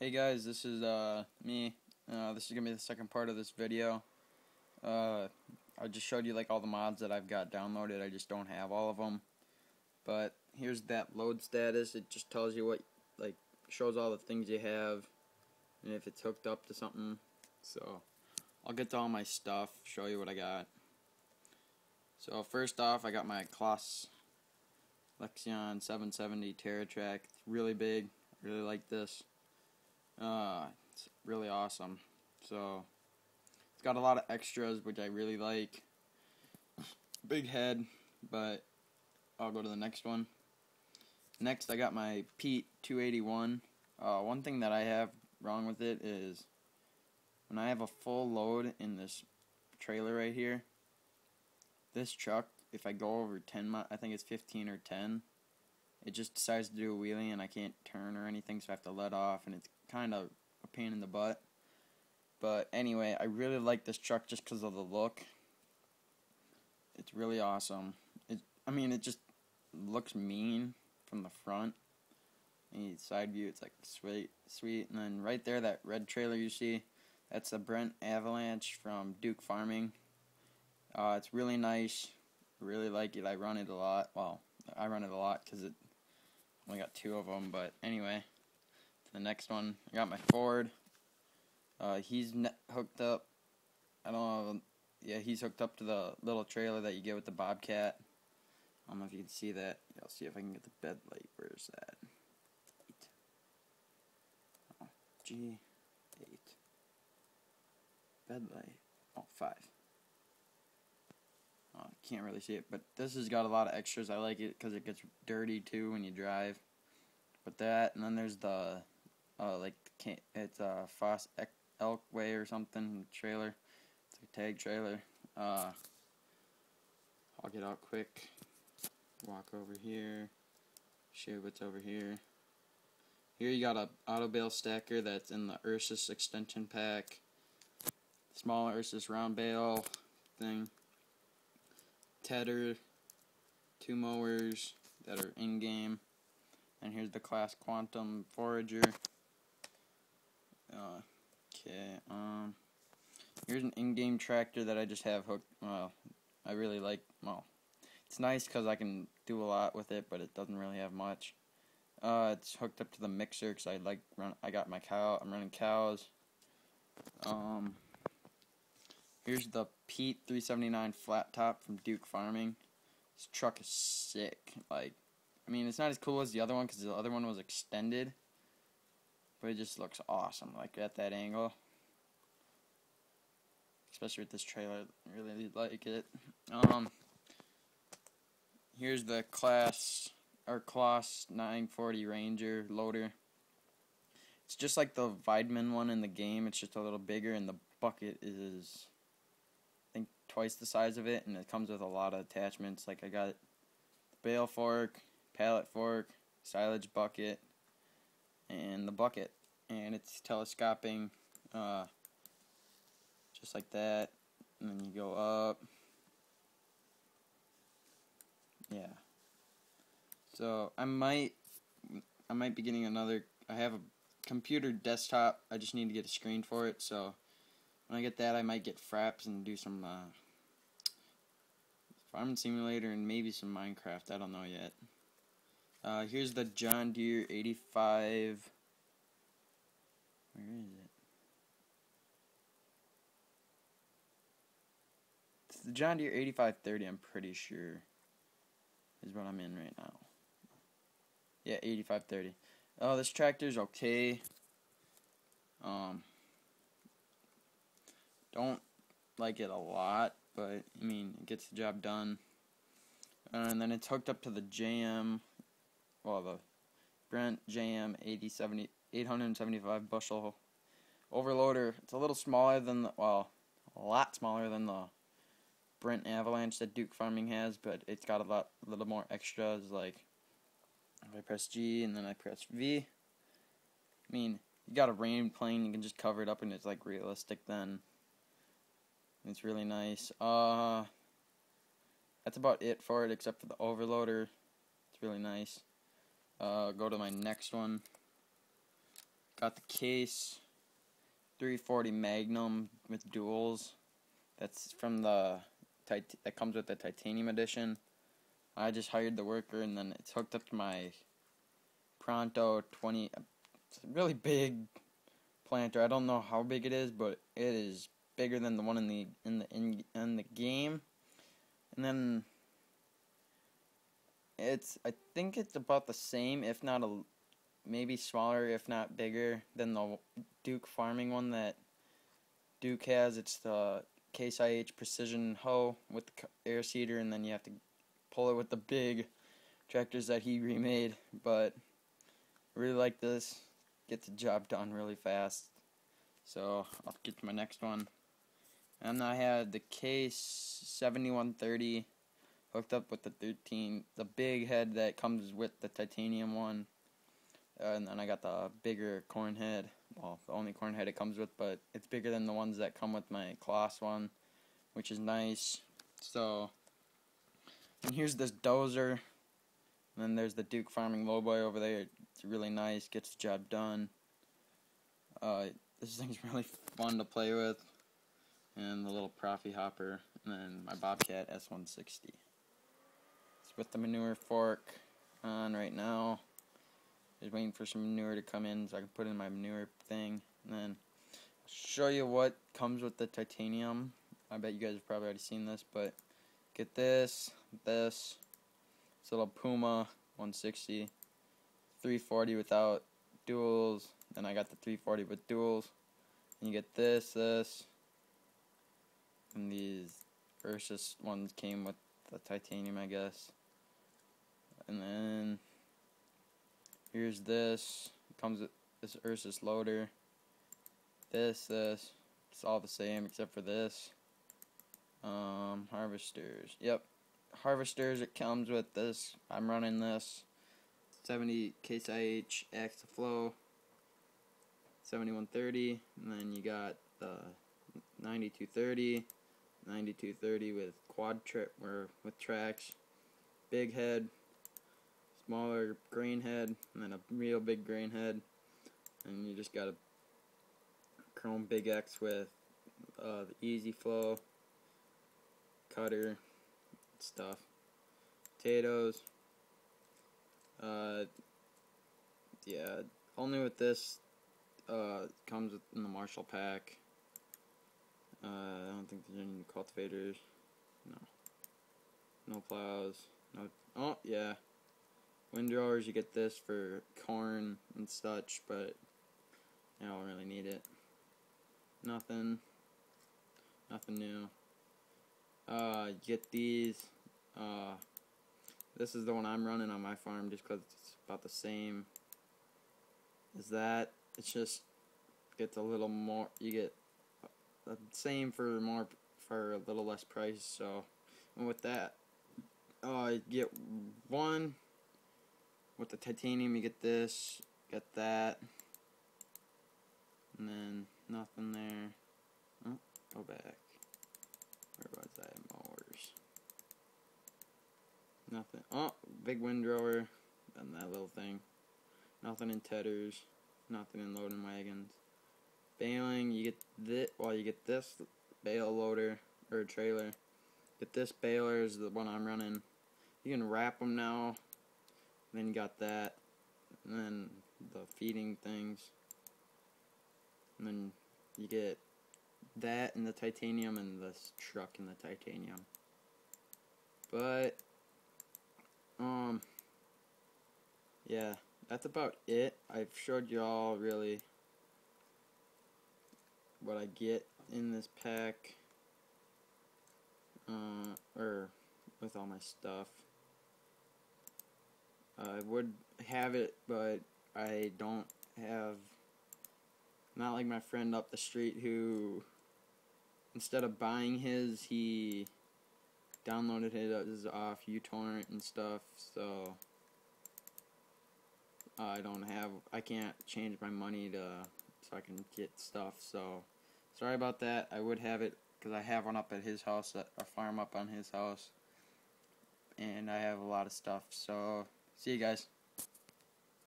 Hey guys, this is uh, me. Uh, this is gonna be the second part of this video. Uh, I just showed you like all the mods that I've got downloaded. I just don't have all of them. But here's that load status. It just tells you what like shows all the things you have and if it's hooked up to something. So I'll get to all my stuff. Show you what I got. So first off, I got my Claas Lexion 770 TerraTrak. It's really big. I really like this. Uh, it's really awesome. So, it's got a lot of extras, which I really like. Big head, but I'll go to the next one. Next, I got my Pete 281. Uh, one thing that I have wrong with it is when I have a full load in this trailer right here, this truck, if I go over 10 mi I think it's 15 or 10, it just decides to do a wheelie and I can't turn or anything, so I have to let off, and it's kind of a pain in the butt. But anyway, I really like this truck just because of the look. It's really awesome. It, I mean, it just looks mean from the front. The side view, it's like sweet, sweet. And then right there, that red trailer you see, that's a Brent Avalanche from Duke Farming. Uh, it's really nice. Really like it. I run it a lot. Well, I run it a lot because it only got two of them. But anyway, the next one. I got my Ford. Uh, he's hooked up. I don't know. Yeah, he's hooked up to the little trailer that you get with the Bobcat. I don't know if you can see that. I'll see if I can get the bed light. Where's that? Eight. Oh, G. Eight. Bed light. Oh, five. Oh, I can't really see it, but this has got a lot of extras. I like it because it gets dirty too when you drive. But that, and then there's the uh, like it's a Foss Elkway or something trailer. It's a tag trailer. Uh, I'll get out quick. Walk over here. Show what's over here. Here you got a auto bale stacker that's in the Ursus extension pack. Small Ursus round bale thing. Tedder. Two mowers that are in game. And here's the Claas Quantum Forager. Okay, um, here's an in-game tractor that I just have hooked, well, I really like, well, it's nice because I can do a lot with it, but it doesn't really have much. Uh, it's hooked up to the mixer because I like run, I got my cow, I'm running cows. Um, here's the Pete 379 flat top from Duke Farming. This truck is sick, like, I mean, it's not as cool as the other one because the other one was extended. But it just looks awesome, like at that angle. Especially with this trailer, I really like it. Um, here's the class, or Claas 940 Ranger loader. It's just like the Weidemann one in the game, it's just a little bigger, and the bucket is, I think, twice the size of it, and it comes with a lot of attachments. Like, I got bale fork, pallet fork, silage bucket, and the bucket and it's telescoping uh, just like that and then you go up. Yeah. So I might I might be getting another I have a computer desktop I just need to get a screen for it so when I get that I might get Fraps and do some uh, farming simulator and maybe some Minecraft I don't know yet uh, here's the John Deere 85. Where is it? It's the John Deere 8530, I'm pretty sure, is what I'm in right now. Yeah, 8530. Oh, this tractor's okay. Um, don't like it a lot, but I mean, it gets the job done. And then it's hooked up to the JM well, the Brent JM 8070, 875 bushel overloader. It's a little smaller than the, well, a lot smaller than the Brent Avalanche that Duke Farming has, but it's got a lot, a little more extras. Like, if I press G and then I press V, I mean, you got a rain plane, you can just cover it up and it's like realistic then. It's really nice. Uh, that's about it for it, except for the overloader. It's really nice. Uh, go to my next one. got the case 340 Magnum with duals. That's from the that comes with the titanium edition. I just hired the worker and then it's hooked up to my Pronto 20. It's a really big planter. I don't know how big it is, but it is bigger than the one in the in the in, in the game. And then it's I think it's about the same, if not a maybe smaller, if not bigger than the Duke farming one that Duke has. It's the Case IH Precision hoe with the air seeder, and then you have to pull it with the big tractors that he remade. But really like this. Get the job done really fast. So I'll get to my next one. And I had the Case 7130 hooked up with the 13, the big head that comes with the titanium one. Uh, and then I got the bigger corn head. Well, the only corn head it comes with, but it's bigger than the ones that come with my Claas one, which is nice. So, and here's this dozer. And then there's the Duke Farming Lowboy over there. It's really nice, gets the job done. Uh, this thing's really fun to play with. And the little Profi hopper. And then my Bobcat S160. With the manure fork on right now. Just waiting for some manure to come in so I can put in my manure thing. And then show you what comes with the titanium. I bet you guys have probably already seen this, but get this, this, this little Puma 160, 340 without duals. Then I got the 340 with duals. And you get this, this, and these Ursus ones came with the titanium, I guess. And then Here's this. Comes with this Ursus loader. This, this. It's all the same except for this. Um, harvesters. Yep. Harvesters, it comes with this. I'm running this. 70 Case IH Axe Flow. 7130. And then you got the 9230. 9230 with Quadtrac or with tracks. Big head smaller grain head and then a real big grain head. And you just got a Krone BiG X with uh, the easy flow cutter stuff potatoes. Uh, yeah only with this uh, comes in the Marshall pack. Uh, I don't think there's any cultivators. No. No plows. No oh yeah Windrowers, you get this for corn and such, but I don't really need it. Nothing. Nothing new. Uh, get these. Uh, this is the one I'm running on my farm just because it's about the same as that. It's just gets a little more. You get the same for more for a little less price. So, and with that, uh, get one with the titanium you get this, get that, and then nothing there. Oh, go back. Where was that? Mowers. Nothing. Oh, big windrower, and that little thing. Nothing in tedders. Nothing in loading wagons. Baling, you get this. Well, you get this bale loader or trailer. Get this baler is the one I'm running. You can wrap them now then you got that, and then the feeding things, and then you get that and the titanium and this truck and the titanium. But, um, yeah, that's about it. I've showed you all really what I get in this pack, uh, or with all my stuff. I would have it, but I don't have. Not like my friend up the street who, instead of buying his, he downloaded his off uTorrent and stuff. So I don't have. I can't change my money to so I can get stuff. So sorry about that. I would have it because I have one up at his house, a farm up on his house, and I have a lot of stuff. So. See you guys.